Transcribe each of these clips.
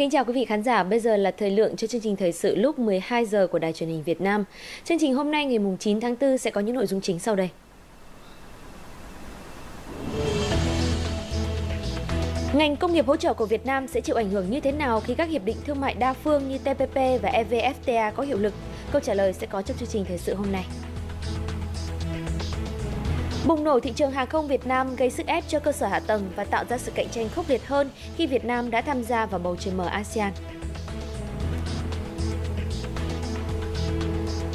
Kính chào quý vị khán giả, bây giờ là thời lượng cho chương trình thời sự lúc 12 giờ của Đài truyền hình Việt Nam. Chương trình hôm nay ngày 9 tháng 4 sẽ có những nội dung chính sau đây. Ngành công nghiệp hỗ trợ của Việt Nam sẽ chịu ảnh hưởng như thế nào khi các hiệp định thương mại đa phương như TPP và EVFTA có hiệu lực? Câu trả lời sẽ có trong chương trình thời sự hôm nay. Bùng nổ thị trường hàng không Việt Nam gây sức ép cho cơ sở hạ tầng và tạo ra sự cạnh tranh khốc liệt hơn khi Việt Nam đã tham gia vào bầu trời mở ASEAN.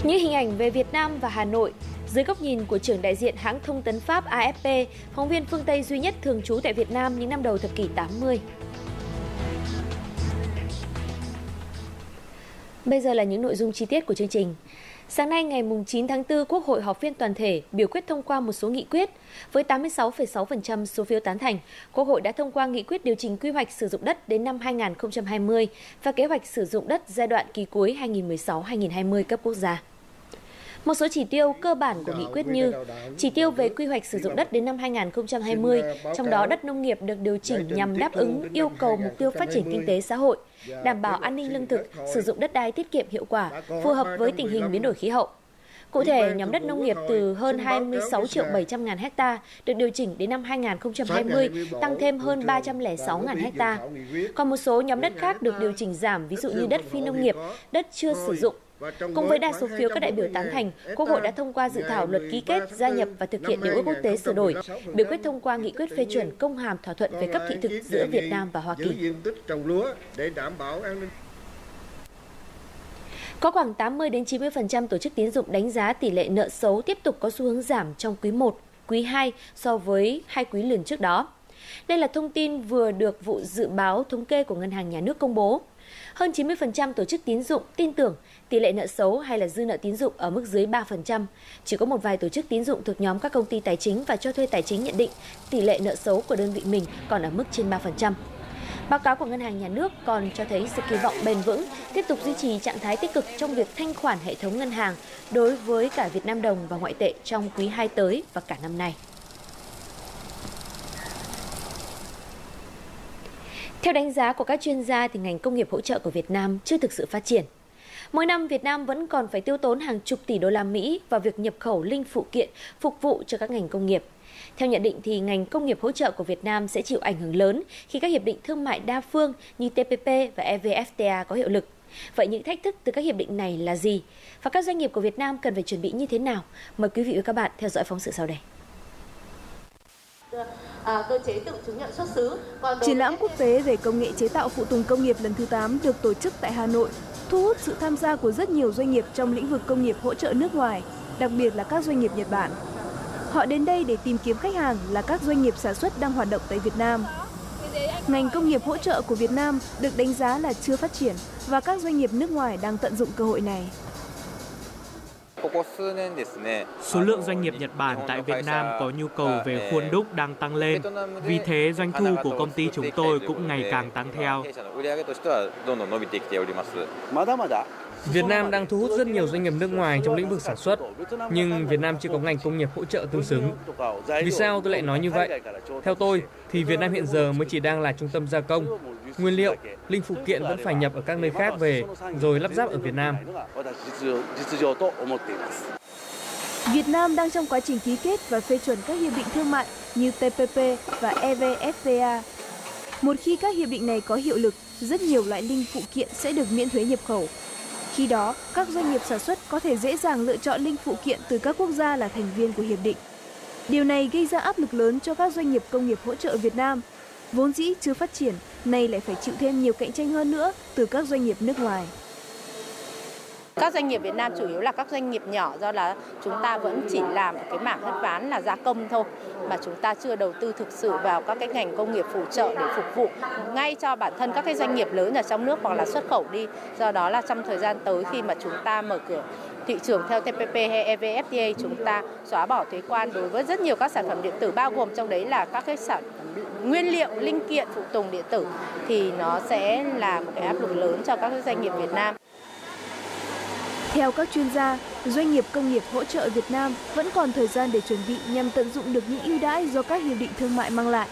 Những hình ảnh về Việt Nam và Hà Nội dưới góc nhìn của trưởng đại diện hãng thông tấn Pháp AFP, phóng viên phương Tây duy nhất thường trú tại Việt Nam những năm đầu thập kỷ 80. Bây giờ là những nội dung chi tiết của chương trình. Sáng nay ngày 9 tháng 4, Quốc hội họp phiên toàn thể biểu quyết thông qua một số nghị quyết. Với 86,6% số phiếu tán thành, Quốc hội đã thông qua nghị quyết điều chỉnh quy hoạch sử dụng đất đến năm 2020 và kế hoạch sử dụng đất giai đoạn kỳ cuối 2016-2020 cấp quốc gia. Một số chỉ tiêu cơ bản của nghị quyết như chỉ tiêu về quy hoạch sử dụng đất đến năm 2020, trong đó đất nông nghiệp được điều chỉnh nhằm đáp ứng yêu cầu mục tiêu phát triển kinh tế xã hội, đảm bảo an ninh lương thực, sử dụng đất đai tiết kiệm hiệu quả, phù hợp với tình hình biến đổi khí hậu. Cụ thể, nhóm đất nông nghiệp từ hơn 26 triệu 700 ngàn hecta được điều chỉnh đến năm 2020, tăng thêm hơn 306 ngàn hecta. Còn một số nhóm đất khác được điều chỉnh giảm, ví dụ như đất phi nông nghiệp, đất chưa sử dụng, Cùng với đa số phiếu các đại biểu tán thành, Quốc hội đã thông qua dự thảo luật ký kết, gia nhập và thực hiện điều ước quốc tế sửa đổi, biểu quyết thông qua nghị quyết phê chuẩn công hàm thỏa thuận về cấp thị thực giữa Việt Nam và Hoa Kỳ. Có khoảng 80 đến 90% tổ chức tín dụng đánh giá tỷ lệ nợ xấu tiếp tục có xu hướng giảm trong quý 1, quý 2 so với hai quý liền trước đó. Đây là thông tin vừa được vụ dự báo thống kê của Ngân hàng Nhà nước công bố. Hơn 90% tổ chức tín dụng tin tưởng tỷ lệ nợ xấu hay là dư nợ tín dụng ở mức dưới 3%. Chỉ có một vài tổ chức tín dụng thuộc nhóm các công ty tài chính và cho thuê tài chính nhận định tỷ lệ nợ xấu của đơn vị mình còn ở mức trên 3%. Báo cáo của Ngân hàng Nhà nước còn cho thấy sự kỳ vọng bền vững, tiếp tục duy trì trạng thái tích cực trong việc thanh khoản hệ thống ngân hàng đối với cả Việt Nam đồng và ngoại tệ trong quý 2 tới và cả năm nay. Theo đánh giá của các chuyên gia thì ngành công nghiệp hỗ trợ của Việt Nam chưa thực sự phát triển. Mỗi năm Việt Nam vẫn còn phải tiêu tốn hàng chục tỷ đô la Mỹ vào việc nhập khẩu linh phụ kiện phục vụ cho các ngành công nghiệp. Theo nhận định thì ngành công nghiệp hỗ trợ của Việt Nam sẽ chịu ảnh hưởng lớn khi các hiệp định thương mại đa phương như TPP và EVFTA có hiệu lực. Vậy những thách thức từ các hiệp định này là gì? Và các doanh nghiệp của Việt Nam cần phải chuẩn bị như thế nào? Mời quý vị và các bạn theo dõi phóng sự sau đây. À, cơ chế tự chứng nhận xuất xứ. Triển lãm quốc tế về công nghệ chế tạo phụ tùng công nghiệp lần thứ 8 được tổ chức tại Hà Nội, thu hút sự tham gia của rất nhiều doanh nghiệp trong lĩnh vực công nghiệp hỗ trợ nước ngoài, đặc biệt là các doanh nghiệp Nhật Bản. Họ đến đây để tìm kiếm khách hàng là các doanh nghiệp sản xuất đang hoạt động tại Việt Nam. Ngành công nghiệp hỗ trợ của Việt Nam được đánh giá là chưa phát triển và các doanh nghiệp nước ngoài đang tận dụng cơ hội này. Số lượng doanh nghiệp Nhật Bản tại Việt Nam có nhu cầu về khuôn đúc đang tăng lên. Vì thế, doanh thu của công ty chúng tôi cũng ngày càng tăng theo. Việt Nam đang thu hút rất nhiều doanh nghiệp nước ngoài trong lĩnh vực sản xuất, nhưng Việt Nam chưa có ngành công nghiệp hỗ trợ tương xứng. Vì sao tôi lại nói như vậy? Theo tôi, thì Việt Nam hiện giờ mới chỉ đang là trung tâm gia công. Nguyên liệu, linh phụ kiện vẫn phải nhập ở các nơi khác về, rồi lắp ráp ở Việt Nam. Việt Nam đang trong quá trình ký kết và phê chuẩn các hiệp định thương mại như TPP và EVFTA. Một khi các hiệp định này có hiệu lực, rất nhiều loại linh phụ kiện sẽ được miễn thuế nhập khẩu khi đó, các doanh nghiệp sản xuất có thể dễ dàng lựa chọn linh phụ kiện từ các quốc gia là thành viên của hiệp định. Điều này gây ra áp lực lớn cho các doanh nghiệp công nghiệp hỗ trợ Việt Nam. Vốn dĩ chưa phát triển, nay lại phải chịu thêm nhiều cạnh tranh hơn nữa từ các doanh nghiệp nước ngoài. Các doanh nghiệp Việt Nam chủ yếu là các doanh nghiệp nhỏ, do là chúng ta vẫn chỉ làm cái mảng hất ván là gia công thôi, mà chúng ta chưa đầu tư thực sự vào các cái ngành công nghiệp phụ trợ để phục vụ ngay cho bản thân các cái doanh nghiệp lớn ở trong nước hoặc là xuất khẩu đi. Do đó là trong thời gian tới khi mà chúng ta mở cửa thị trường theo TPP hay EVFTA chúng ta xóa bỏ thuế quan đối với rất nhiều các sản phẩm điện tử bao gồm trong đấy là các cái sản nguyên liệu linh kiện phụ tùng điện tử thì nó sẽ là một cái áp lực lớn cho các doanh nghiệp Việt Nam. Theo các chuyên gia, doanh nghiệp công nghiệp hỗ trợ Việt Nam vẫn còn thời gian để chuẩn bị nhằm tận dụng được những ưu đãi do các hiệp định thương mại mang lại.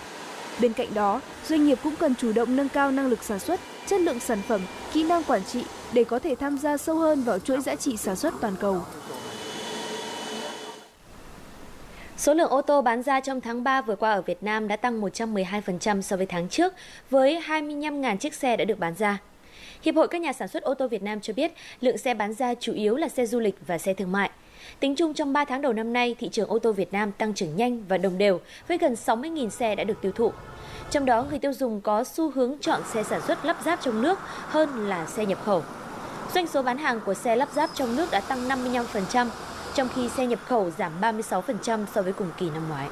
Bên cạnh đó, doanh nghiệp cũng cần chủ động nâng cao năng lực sản xuất chất lượng sản phẩm, kỹ năng quản trị để có thể tham gia sâu hơn vào chuỗi giá trị sản xuất toàn cầu. Số lượng ô tô bán ra trong tháng 3 vừa qua ở Việt Nam đã tăng 112% so với tháng trước, với 25.000 chiếc xe đã được bán ra. Hiệp hội các nhà sản xuất ô tô Việt Nam cho biết lượng xe bán ra chủ yếu là xe du lịch và xe thương mại. Tính chung trong 3 tháng đầu năm nay, thị trường ô tô Việt Nam tăng trưởng nhanh và đồng đều với gần 60.000 xe đã được tiêu thụ. Trong đó, người tiêu dùng có xu hướng chọn xe sản xuất lắp ráp trong nước hơn là xe nhập khẩu. Doanh số bán hàng của xe lắp ráp trong nước đã tăng 55%, trong khi xe nhập khẩu giảm 36% so với cùng kỳ năm ngoái.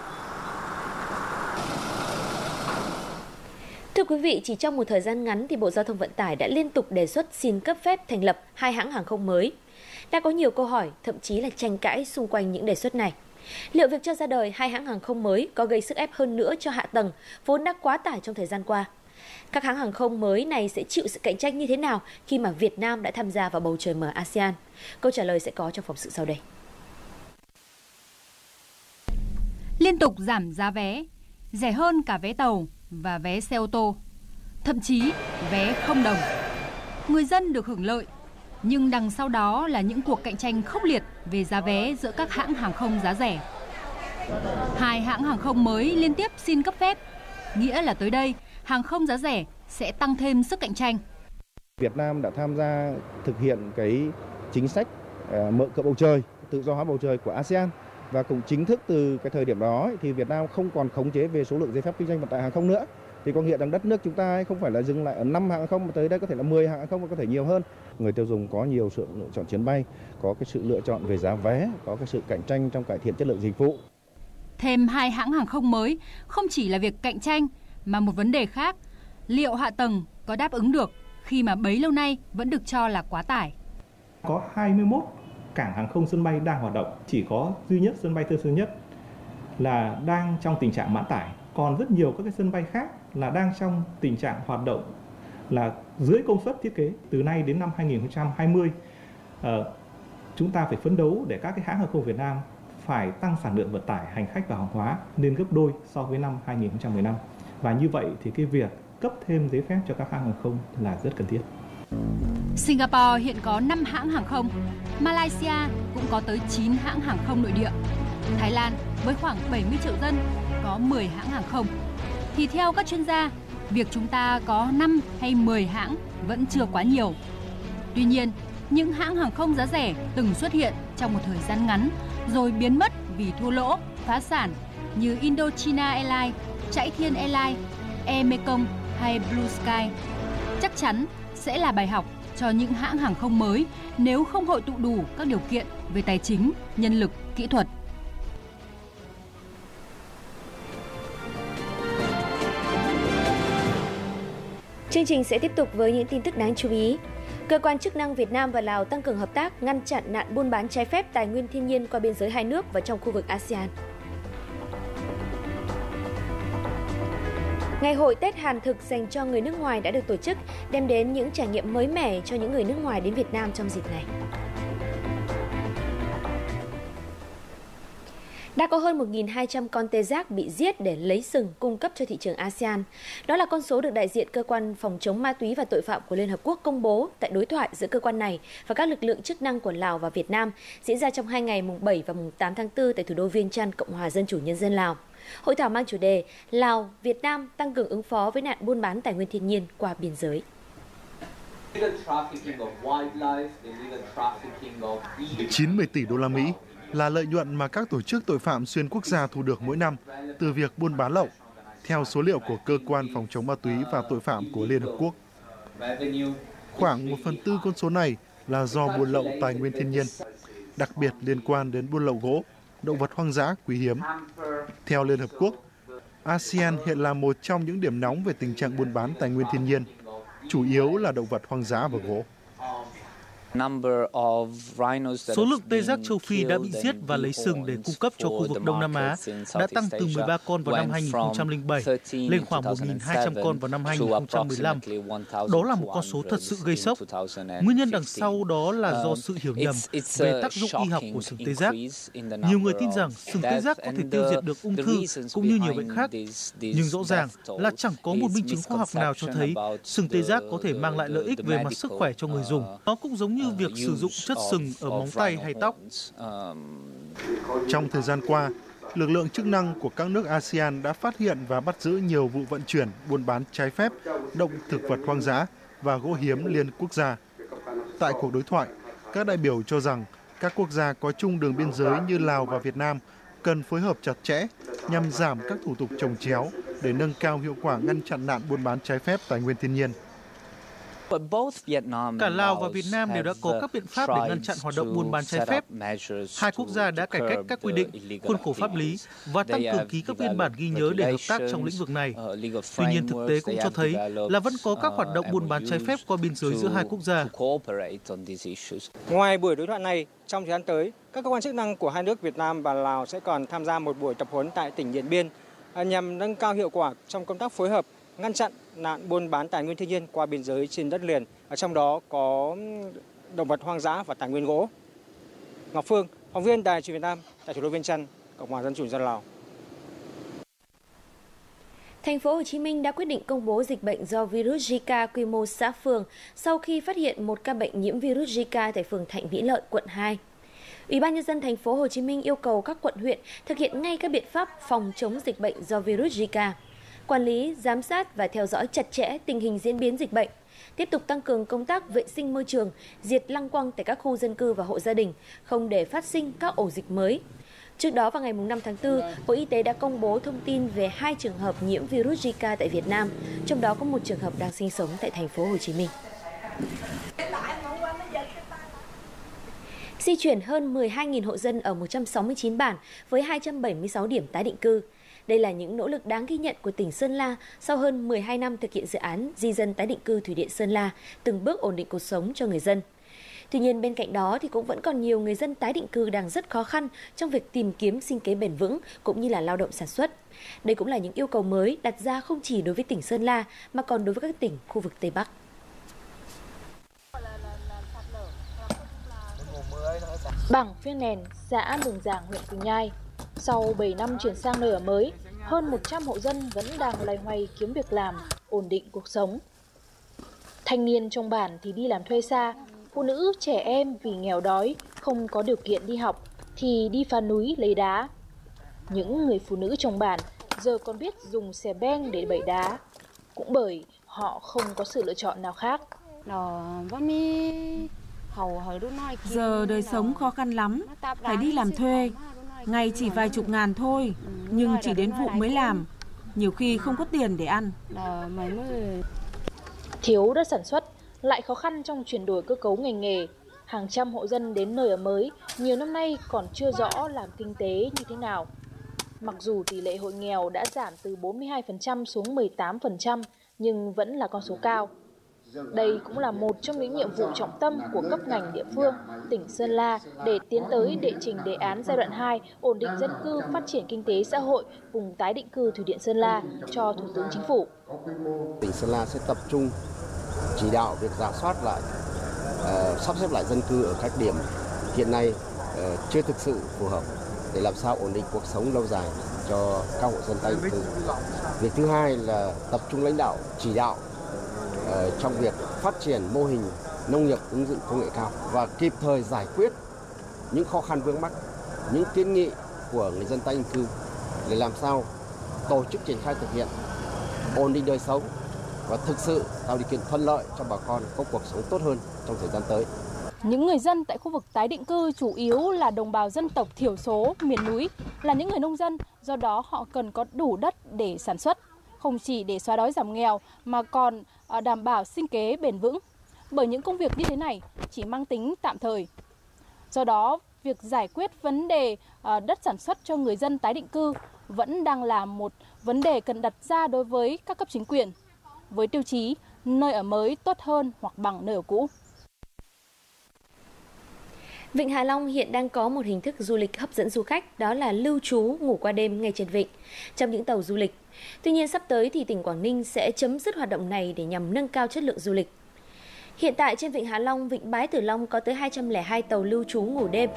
Thưa quý vị, chỉ trong một thời gian ngắn thì Bộ Giao thông Vận tải đã liên tục đề xuất xin cấp phép thành lập hai hãng hàng không mới. Đã có nhiều câu hỏi, thậm chí là tranh cãi xung quanh những đề xuất này. Liệu việc cho ra đời hai hãng hàng không mới có gây sức ép hơn nữa cho hạ tầng vốn đã quá tải trong thời gian qua? Các hãng hàng không mới này sẽ chịu sự cạnh tranh như thế nào khi mà Việt Nam đã tham gia vào bầu trời mở ASEAN? Câu trả lời sẽ có trong phóng sự sau đây. Liên tục giảm giá vé, rẻ hơn cả vé tàu và vé xe ô tô, thậm chí vé không đồng. Người dân được hưởng lợi, nhưng đằng sau đó là những cuộc cạnh tranh khốc liệt về giá vé giữa các hãng hàng không giá rẻ. Hai hãng hàng không mới liên tiếp xin cấp phép, nghĩa là tới đây hàng không giá rẻ sẽ tăng thêm sức cạnh tranh. Việt Nam đã tham gia thực hiện cái chính sách à, mở cửa bầu trời, tự do hóa bầu trời của ASEAN và cũng chính thức từ cái thời điểm đó thì Việt Nam không còn khống chế về số lượng giấy phép kinh doanh vận tải hàng không nữa thì có nghĩa rằng đất nước chúng ta không phải là dừng lại ở 5 hãng không mà tới đây có thể là 10 hãng không và có thể nhiều hơn. Người tiêu dùng có nhiều sự lựa chọn chuyến bay, có cái sự lựa chọn về giá vé, có cái sự cạnh tranh trong cải thiện chất lượng dịch vụ. Thêm hai hãng hàng không mới không chỉ là việc cạnh tranh mà một vấn đề khác, liệu hạ tầng có đáp ứng được khi mà bấy lâu nay vẫn được cho là quá tải. Có 21 cảng hàng không sân bay đang hoạt động, chỉ có duy nhất sân bay Tân Sơn Nhất là đang trong tình trạng mãn tải. Còn rất nhiều các cái sân bay khác là đang trong tình trạng hoạt động là dưới công suất thiết kế. Từ nay đến năm 2020, uh, ờ, chúng ta phải phấn đấu để các cái hãng hàng không Việt Nam phải tăng sản lượng vận tải hành khách và hàng hóa lên gấp đôi so với năm 2015. Và như vậy thì cái việc cấp thêm giấy phép cho các hãng hàng không là rất cần thiết. Singapore hiện có 5 hãng hàng không, Malaysia cũng có tới 9 hãng hàng không nội địa. Thái Lan với khoảng 70 triệu dân có 10 hãng hàng không. Thì theo các chuyên gia, việc chúng ta có 5 hay 10 hãng vẫn chưa quá nhiều. Tuy nhiên, những hãng hàng không giá rẻ từng xuất hiện trong một thời gian ngắn rồi biến mất vì thua lỗ, phá sản như Indochina Airlines, Chạy Thiên Airlines, Air Mekong hay Blue Sky chắc chắn sẽ là bài học cho những hãng hàng không mới nếu không hội tụ đủ các điều kiện về tài chính, nhân lực, kỹ thuật. Chương trình sẽ tiếp tục với những tin tức đáng chú ý. Cơ quan chức năng Việt Nam và Lào tăng cường hợp tác ngăn chặn nạn buôn bán trái phép tài nguyên thiên nhiên qua biên giới hai nước và trong khu vực ASEAN. Ngày hội Tết Hàn thực dành cho người nước ngoài đã được tổ chức, đem đến những trải nghiệm mới mẻ cho những người nước ngoài đến Việt Nam trong dịp này. Đã có hơn 1.200 con tê giác bị giết để lấy sừng cung cấp cho thị trường ASEAN. Đó là con số được đại diện Cơ quan Phòng chống ma túy và tội phạm của Liên Hợp Quốc công bố tại đối thoại giữa cơ quan này và các lực lượng chức năng của Lào và Việt Nam diễn ra trong hai ngày mùng 7 và mùng 8 tháng 4 tại thủ đô Viên Chăn, Cộng hòa Dân chủ Nhân dân Lào. Hội thảo mang chủ đề Lào, Việt Nam tăng cường ứng phó với nạn buôn bán tài nguyên thiên nhiên qua biên giới. 90 tỷ đô la Mỹ là lợi nhuận mà các tổ chức tội phạm xuyên quốc gia thu được mỗi năm từ việc buôn bán lậu, theo số liệu của Cơ quan Phòng chống ma túy và tội phạm của Liên Hợp Quốc. Khoảng một phần tư con số này là do buôn lậu tài nguyên thiên nhiên, đặc biệt liên quan đến buôn lậu gỗ, động vật hoang dã quý hiếm. Theo Liên Hợp Quốc, ASEAN hiện là một trong những điểm nóng về tình trạng buôn bán tài nguyên thiên nhiên, chủ yếu là động vật hoang dã và gỗ. Số lượng tê giác châu Phi đã bị giết và lấy sừng để cung cấp cho khu vực Đông Nam Á đã tăng từ 13 con vào năm 2007 lên khoảng 1.200 con vào năm 2015. Đó là một con số thật sự gây sốc. Nguyên nhân đằng sau đó là do sự hiểu nhầm về tác dụng y học của sừng tê giác. Nhiều người tin rằng sừng tê giác có thể tiêu diệt được ung thư cũng như nhiều bệnh khác. Nhưng rõ ràng là chẳng có một minh chứng khoa học nào cho thấy sừng tê giác có thể mang lại lợi ích về mặt sức khỏe cho người dùng. Nó cũng giống như việc sử dụng chất sừng ở móng tay hay tóc. Trong thời gian qua, lực lượng chức năng của các nước ASEAN đã phát hiện và bắt giữ nhiều vụ vận chuyển, buôn bán trái phép động thực vật hoang dã và gỗ hiếm liên quốc gia. Tại cuộc đối thoại, các đại biểu cho rằng các quốc gia có chung đường biên giới như Lào và Việt Nam cần phối hợp chặt chẽ nhằm giảm các thủ tục trồng chéo để nâng cao hiệu quả ngăn chặn nạn buôn bán trái phép tài nguyên thiên nhiên. Cả Lào và Việt Nam đều đã có các biện pháp để ngăn chặn hoạt động buôn bán trái phép. Hai quốc gia đã cải cách các quy định, khuôn khổ pháp lý và tăng cường ký các biên bản ghi nhớ để hợp tác trong lĩnh vực này. Tuy nhiên, thực tế cũng cho thấy là vẫn có các hoạt động buôn bán trái phép qua biên giới giữa hai quốc gia. Ngoài buổi đối thoại này, trong thời gian tới, các cơ quan chức năng của hai nước Việt Nam và Lào sẽ còn tham gia một buổi tập huấn tại tỉnh Điện Biên nhằm nâng cao hiệu quả trong công tác phối hợp ngăn chặn nạn buôn bán tài nguyên thiên nhiên qua biên giới trên đất liền, ở trong đó có động vật hoang dã và tài nguyên gỗ. Ngọc Phương, phóng viên Đài truyền Việt Nam tại thủ đô Viên Chăn, Cộng hòa Dân chủ dân Lào. Thành phố Hồ Chí Minh đã quyết định công bố dịch bệnh do virus Zika quy mô xã phường sau khi phát hiện một ca bệnh nhiễm virus Zika tại phường Thạnh Mỹ Lợi, quận 2. Ủy ban nhân dân thành phố Hồ Chí Minh yêu cầu các quận huyện thực hiện ngay các biện pháp phòng chống dịch bệnh do virus Zika quản lý, giám sát và theo dõi chặt chẽ tình hình diễn biến dịch bệnh, tiếp tục tăng cường công tác vệ sinh môi trường, diệt lăng quăng tại các khu dân cư và hộ gia đình, không để phát sinh các ổ dịch mới. Trước đó vào ngày 5 tháng 4, Bộ Y tế đã công bố thông tin về hai trường hợp nhiễm virus Zika tại Việt Nam, trong đó có một trường hợp đang sinh sống tại thành phố Hồ Chí Minh. Di chuyển hơn 12.000 hộ dân ở 169 bản với 276 điểm tái định cư. Đây là những nỗ lực đáng ghi nhận của tỉnh Sơn La sau hơn 12 năm thực hiện dự án di dân tái định cư Thủy điện Sơn La, từng bước ổn định cuộc sống cho người dân. Tuy nhiên bên cạnh đó thì cũng vẫn còn nhiều người dân tái định cư đang rất khó khăn trong việc tìm kiếm sinh kế bền vững cũng như là lao động sản xuất. Đây cũng là những yêu cầu mới đặt ra không chỉ đối với tỉnh Sơn La mà còn đối với các tỉnh khu vực Tây Bắc. Bảng Phiên Nền, xã Mường Giảng, huyện Quỳnh Nhai sau 7 năm chuyển sang nơi ở mới, hơn 100 hộ dân vẫn đang loay hoay kiếm việc làm, ổn định cuộc sống. Thanh niên trong bản thì đi làm thuê xa, phụ nữ trẻ em vì nghèo đói, không có điều kiện đi học thì đi phá núi lấy đá. Những người phụ nữ trong bản giờ còn biết dùng xẻ beng để bẩy đá, cũng bởi họ không có sự lựa chọn nào khác. Giờ đời sống khó khăn lắm, phải đi làm thuê, Ngày chỉ vài chục ngàn thôi, nhưng chỉ đến vụ mới làm. Nhiều khi không có tiền để ăn. Thiếu đất sản xuất, lại khó khăn trong chuyển đổi cơ cấu ngành nghề. Hàng trăm hộ dân đến nơi ở mới, nhiều năm nay còn chưa rõ làm kinh tế như thế nào. Mặc dù tỷ lệ hộ nghèo đã giảm từ 42% xuống 18%, nhưng vẫn là con số cao. Đây cũng là một trong những nhiệm vụ trọng tâm của cấp ngành địa phương, tỉnh Sơn La để tiến tới đệ trình đề án giai đoạn 2 ổn định dân cư, phát triển kinh tế xã hội vùng tái định cư Thủy điện Sơn La cho Thủ tướng Chính phủ. Tỉnh Sơn La sẽ tập trung chỉ đạo việc giả soát lại, uh, sắp xếp lại dân cư ở các điểm hiện nay uh, chưa thực sự phù hợp để làm sao ổn định cuộc sống lâu dài cho các hộ dân tái định cư. Việc thứ hai là tập trung lãnh đạo chỉ đạo Ờ, trong việc phát triển mô hình nông nghiệp ứng dụng công nghệ cao và kịp thời giải quyết những khó khăn vướng mắc, những kiến nghị của người dân tái định cư để làm sao tổ chức triển khai thực hiện ổn định đời sống và thực sự tạo điều kiện thuận lợi cho bà con có cuộc sống tốt hơn trong thời gian tới. Những người dân tại khu vực tái định cư chủ yếu là đồng bào dân tộc thiểu số miền núi, là những người nông dân, do đó họ cần có đủ đất để sản xuất, không chỉ để xóa đói giảm nghèo mà còn Ờ, đảm bảo sinh kế bền vững. Bởi những công việc như thế này chỉ mang tính tạm thời. Do đó, việc giải quyết vấn đề ờ, đất sản xuất cho người dân tái định cư vẫn đang là một vấn đề cần đặt ra đối với các cấp chính quyền với tiêu chí nơi ở mới tốt hơn hoặc bằng nơi ở cũ. Vịnh Hạ Long hiện đang có một hình thức du lịch hấp dẫn du khách, đó là lưu trú ngủ qua đêm ngay trên vịnh trong những tàu du lịch. Tuy nhiên sắp tới thì tỉnh Quảng Ninh sẽ chấm dứt hoạt động này để nhằm nâng cao chất lượng du lịch. Hiện tại trên vịnh Hạ Long, vịnh Bái Tử Long có tới 202 tàu lưu trú ngủ đêm.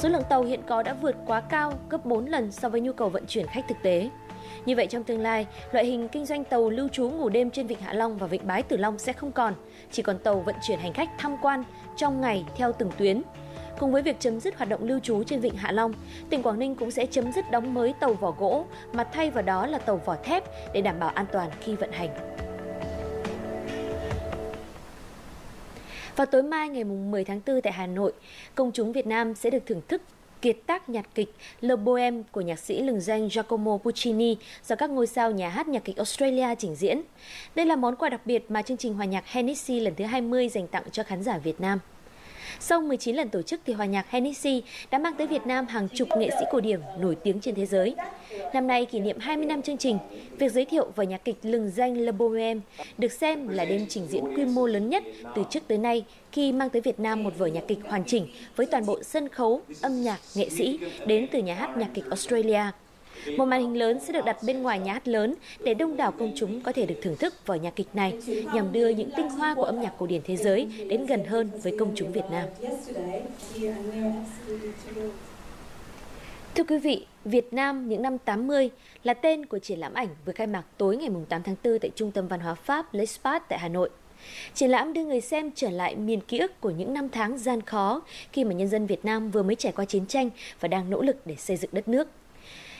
Số lượng tàu hiện có đã vượt quá cao, gấp 4 lần so với nhu cầu vận chuyển khách thực tế. Như vậy trong tương lai, loại hình kinh doanh tàu lưu trú ngủ đêm trên vịnh Hạ Long và vịnh Bái Tử Long sẽ không còn, chỉ còn tàu vận chuyển hành khách tham quan trong ngày theo từng tuyến. Cùng với việc chấm dứt hoạt động lưu trú trên vịnh Hạ Long, tỉnh Quảng Ninh cũng sẽ chấm dứt đóng mới tàu vỏ gỗ mà thay vào đó là tàu vỏ thép để đảm bảo an toàn khi vận hành. Vào tối mai ngày 10 tháng 4 tại Hà Nội, công chúng Việt Nam sẽ được thưởng thức kiệt tác nhạc kịch Le Bohème của nhạc sĩ lừng danh Giacomo Puccini do các ngôi sao nhà hát nhạc kịch Australia trình diễn. Đây là món quà đặc biệt mà chương trình hòa nhạc Hennessy lần thứ 20 dành tặng cho khán giả Việt Nam. Sau 19 lần tổ chức thì hòa nhạc Hennessy đã mang tới Việt Nam hàng chục nghệ sĩ cổ điển nổi tiếng trên thế giới. Năm nay kỷ niệm 20 năm chương trình, việc giới thiệu vở nhạc kịch lừng danh Le Bohème được xem là đêm trình diễn quy mô lớn nhất từ trước tới nay khi mang tới Việt Nam một vở nhạc kịch hoàn chỉnh với toàn bộ sân khấu, âm nhạc, nghệ sĩ đến từ nhà hát nhạc kịch Australia. Một màn hình lớn sẽ được đặt bên ngoài nhà hát lớn để đông đảo công chúng có thể được thưởng thức vở nhạc kịch này nhằm đưa những tinh hoa của âm nhạc cổ điển thế giới đến gần hơn với công chúng Việt Nam. Thưa quý vị, Việt Nam những năm 80 là tên của triển lãm ảnh vừa khai mạc tối ngày 8 tháng 4 tại Trung tâm Văn hóa Pháp L'Espace tại Hà Nội. Triển lãm đưa người xem trở lại miền ký ức của những năm tháng gian khó khi mà nhân dân Việt Nam vừa mới trải qua chiến tranh và đang nỗ lực để xây dựng đất nước.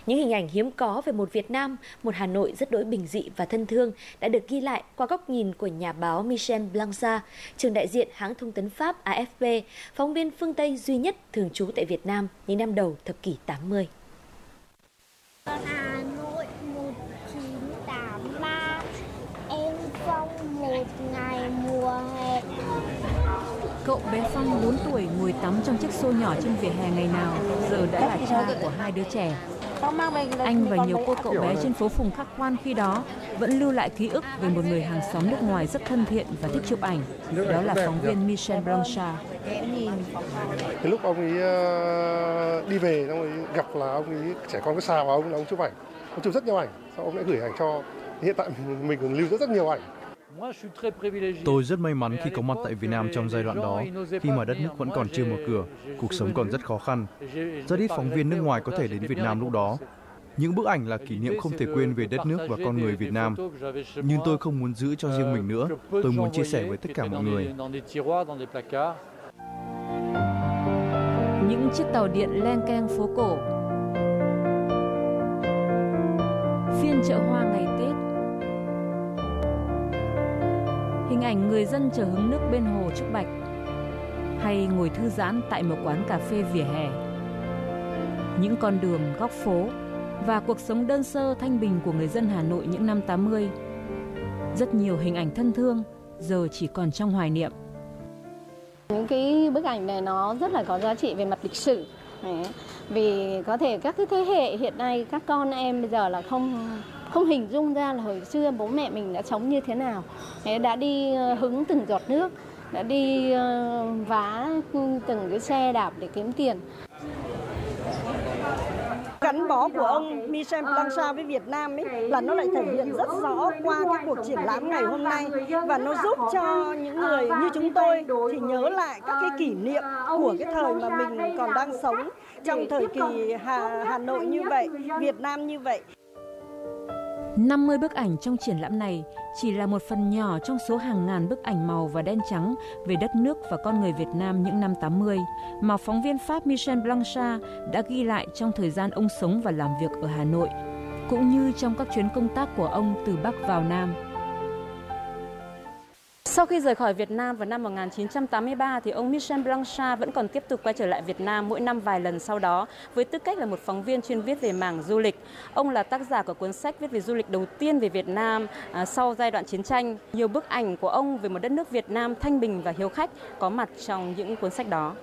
Những hình ảnh hiếm có về một Việt Nam, một Hà Nội rất đối bình dị và thân thương đã được ghi lại qua góc nhìn của nhà báo Michel Blanca, trường đại diện hãng thông tấn Pháp AFP, phóng viên phương Tây duy nhất thường trú tại Việt Nam những năm đầu thập kỷ 80. Hà Nội 1983 Em Phong một ngày mùa hè Cậu bé Phong 4 tuổi ngồi tắm trong chiếc xô nhỏ trên vỉa hè ngày nào, giờ đã là cha của hai đứa trẻ. Anh và nhiều cô cậu bé trên phố Phùng Khắc Khoan khi đó vẫn lưu lại ký ức về một người hàng xóm nước ngoài rất thân thiện và thích chụp ảnh. Đó là phóng viên Michel Blanchard. Cái lúc ông ấy ờ, đi về, ông ấy gặp là ông ấy trẻ con cái xà vào ông là ông chụp ảnh. Ông chụp rất nhiều ảnh, sau ông đã gửi ảnh cho. Hiện tại mình còn lưu rất rất nhiều ảnh. Tôi rất may mắn khi có mặt tại Việt Nam trong giai đoạn đó, khi mà đất nước vẫn còn chưa mở cửa, cuộc sống còn rất khó khăn. Rất ít phóng viên nước ngoài có thể đến Việt Nam lúc đó. Những bức ảnh là kỷ niệm không thể quên về đất nước và con người Việt Nam. Nhưng tôi không muốn giữ cho riêng mình nữa, tôi muốn chia sẻ với tất cả mọi người. Những chiếc tàu điện len keng phố cổ Phiên chợ hoa ngày hình ảnh người dân chờ hứng nước bên hồ Trúc Bạch hay ngồi thư giãn tại một quán cà phê vỉa hè. Những con đường, góc phố và cuộc sống đơn sơ thanh bình của người dân Hà Nội những năm 80. Rất nhiều hình ảnh thân thương giờ chỉ còn trong hoài niệm. Những cái bức ảnh này nó rất là có giá trị về mặt lịch sử. Đấy. Vì có thể các cái thế hệ hiện nay các con em bây giờ là không không hình dung ra là hồi xưa bố mẹ mình đã sống như thế nào. Đã đi ờ, hứng từng giọt nước đã đi ờ, vá từng cái xe đạp để kiếm tiền. Gắn bó của ông Michel Blanchard với Việt Nam ấy là nó lại thể hiện rất rõ qua cái cuộc triển lãm ngày hôm nay. Và nó giúp cho những người như chúng tôi thì nhớ lại các cái kỷ niệm của cái thời mà mình còn đang sống trong thời kỳ Hà, Hà Nội như vậy, Việt Nam như vậy. 50 bức ảnh trong triển lãm này chỉ là một phần nhỏ trong số hàng ngàn bức ảnh màu và đen trắng về đất nước và con người Việt Nam những năm 80 mà phóng viên Pháp Michel Blanchard đã ghi lại trong thời gian ông sống và làm việc ở Hà Nội, cũng như trong các chuyến công tác của ông từ Bắc vào Nam. Sau khi rời khỏi Việt Nam vào năm 1983 thì ông Michel Blanchard vẫn còn tiếp tục quay trở lại Việt Nam mỗi năm vài lần sau đó với tư cách là một phóng viên chuyên viết về mảng du lịch. Ông là tác giả của cuốn sách viết về du lịch đầu tiên về Việt Nam à, sau giai đoạn chiến tranh. Nhiều bức ảnh của ông về một đất nước Việt Nam thanh bình và hiếu khách có mặt trong những cuốn sách đó.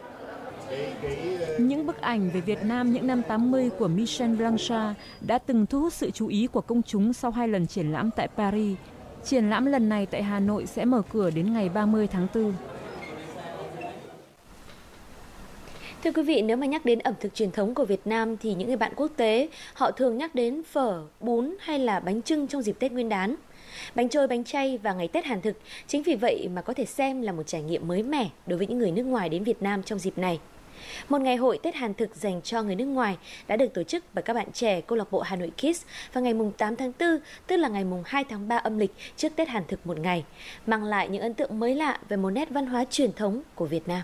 Những bức ảnh về Việt Nam những năm 80 của Michel Blanchard đã từng thu hút sự chú ý của công chúng sau hai lần triển lãm tại Paris Triển lãm lần này tại Hà Nội sẽ mở cửa đến ngày 30 tháng 4. Thưa quý vị, nếu mà nhắc đến ẩm thực truyền thống của Việt Nam thì những người bạn quốc tế họ thường nhắc đến phở, bún hay là bánh trưng trong dịp Tết Nguyên đán. Bánh trôi, bánh chay và ngày Tết Hàn thực chính vì vậy mà có thể xem là một trải nghiệm mới mẻ đối với những người nước ngoài đến Việt Nam trong dịp này. Một ngày hội Tết Hàn thực dành cho người nước ngoài đã được tổ chức bởi các bạn trẻ câu lạc bộ Hà Nội Kids vào ngày 8 tháng 4, tức là ngày 2 tháng 3 âm lịch trước Tết Hàn thực một ngày, mang lại những ấn tượng mới lạ về một nét văn hóa truyền thống của Việt Nam.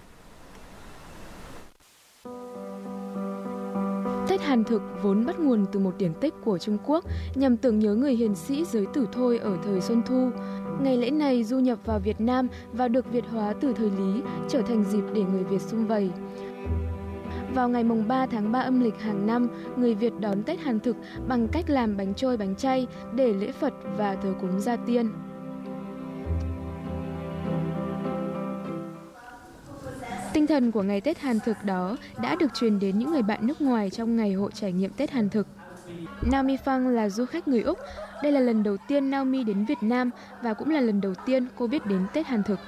Tết Hàn thực vốn bắt nguồn từ một điển tích của Trung Quốc nhằm tưởng nhớ người hiền sĩ giới tử thôi ở thời Xuân Thu. Ngày lễ này du nhập vào Việt Nam và được Việt hóa từ thời Lý, trở thành dịp để người Việt sum vầy. Vào ngày mùng 3 tháng 3 âm lịch hàng năm, người Việt đón Tết Hàn thực bằng cách làm bánh trôi bánh chay để lễ Phật và thờ cúng gia tiên. Tinh thần của ngày Tết Hàn thực đó đã được truyền đến những người bạn nước ngoài trong ngày hội trải nghiệm Tết Hàn thực. Naomi Phang là du khách người Úc. Đây là lần đầu tiên Naomi đến Việt Nam và cũng là lần đầu tiên cô biết đến Tết Hàn thực.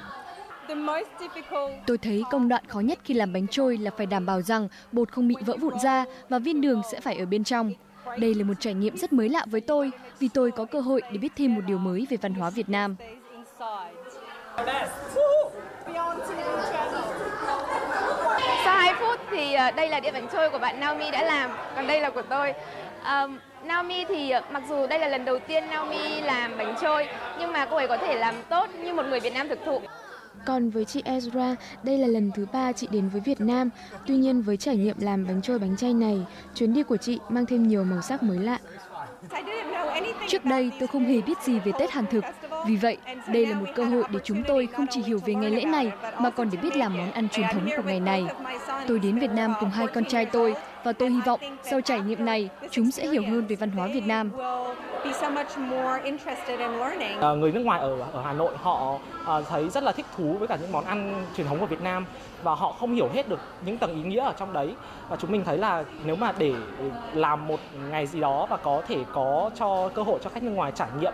Tôi thấy công đoạn khó nhất khi làm bánh trôi là phải đảm bảo rằng bột không bị vỡ vụn ra và viên đường sẽ phải ở bên trong. Đây là một trải nghiệm rất mới lạ với tôi vì tôi có cơ hội để biết thêm một điều mới về văn hóa Việt Nam. Sau 2 phút thì ờ, đây là đĩa bánh trôi của bạn Naomi đã làm, còn đây là của tôi. Um, Naomi thì ờ, mặc dù đây là lần đầu tiên Naomi làm bánh trôi nhưng mà cô ấy có thể làm tốt như một người Việt Nam thực thụ. Còn với chị Ezra, đây là lần thứ ba chị đến với Việt Nam. Tuy nhiên với trải nghiệm làm bánh trôi bánh chay này, chuyến đi của chị mang thêm nhiều màu sắc mới lạ. Trước đây tôi không hề biết gì về Tết Hàn thực. Vì vậy, đây là một cơ hội để chúng tôi không chỉ hiểu về ngày lễ này mà còn để biết làm món ăn truyền thống của ngày này. Tôi đến Việt Nam cùng hai con trai tôi và tôi hy vọng sau trải nghiệm này chúng sẽ hiểu hơn về văn hóa Việt Nam. À, người nước ngoài ở ở Hà Nội họ à, thấy rất là thích thú với cả những món ăn truyền thống của Việt Nam và họ không hiểu hết được những tầng ý nghĩa ở trong đấy. Và chúng mình thấy là nếu mà để làm một ngày gì đó và có thể có cho cơ hội cho khách nước ngoài trải nghiệm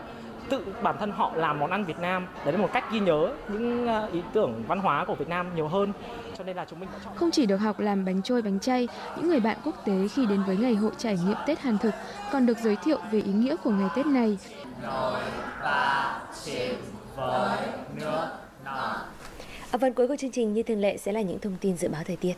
tự bản thân họ làm món ăn Việt Nam đấy là một cách ghi nhớ những à, ý tưởng văn hóa của Việt Nam nhiều hơn cho nên là chúng mình đã chọn Không chỉ được học làm bánh trôi bánh chay, những người bạn quốc tế khi đến với ngày hội trải nghiệm Tết Hàn thực còn được giới thiệu về ý nghĩa của ngày Tết này. Ở phần cuối của chương trình như thường lệ sẽ là những thông tin dự báo thời tiết.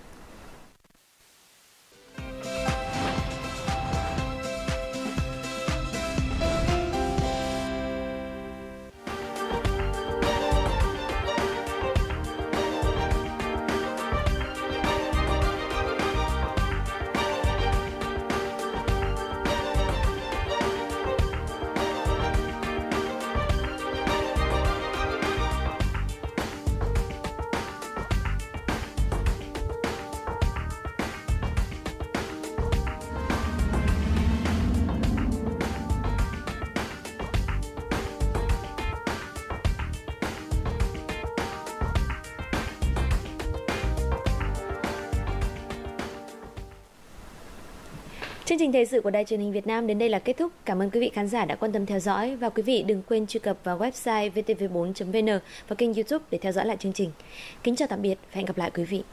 Chương trình thời sự của Đài truyền hình Việt Nam đến đây là kết thúc. Cảm ơn quý vị khán giả đã quan tâm theo dõi và quý vị đừng quên truy cập vào website vtv4.vn và kênh YouTube để theo dõi lại chương trình. Kính chào tạm biệt và hẹn gặp lại quý vị.